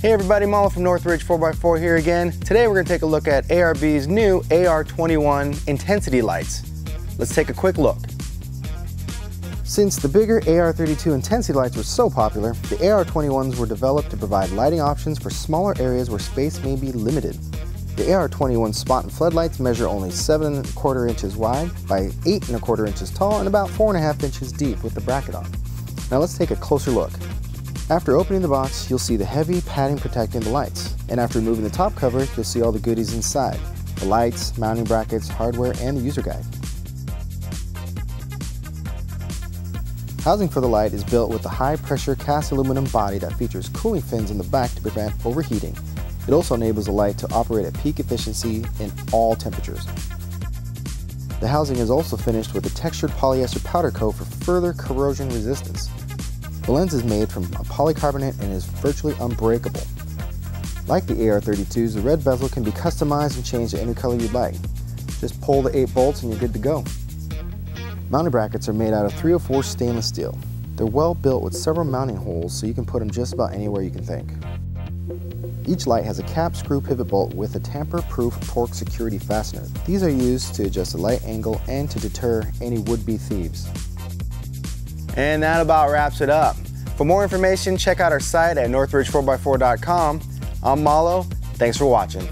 Hey everybody, Malo from Northridge 4x4 here again. Today we're going to take a look at ARB's new AR21 intensity lights. Let's take a quick look. Since the bigger AR32 intensity lights were so popular, the AR21s were developed to provide lighting options for smaller areas where space may be limited. The AR21 spot and floodlights measure only 7 and a quarter inches wide by 8 and a quarter inches tall and about 4 and a half inches deep with the bracket on. Now let's take a closer look. After opening the box, you'll see the heavy padding protecting the lights. And after removing the top cover, you'll see all the goodies inside. The lights, mounting brackets, hardware, and the user guide. Housing for the light is built with a high-pressure cast aluminum body that features cooling fins in the back to prevent overheating. It also enables the light to operate at peak efficiency in all temperatures. The housing is also finished with a textured polyester powder coat for further corrosion resistance. The lens is made from a polycarbonate and is virtually unbreakable. Like the AR32s, the red bezel can be customized and changed to any color you'd like. Just pull the 8 bolts and you're good to go. Mounting brackets are made out of 304 stainless steel. They're well built with several mounting holes so you can put them just about anywhere you can think. Each light has a cap screw pivot bolt with a tamper-proof Torx security fastener. These are used to adjust the light angle and to deter any would-be thieves. And that about wraps it up. For more information, check out our site at northridge4x4.com. I'm Malo. Thanks for watching.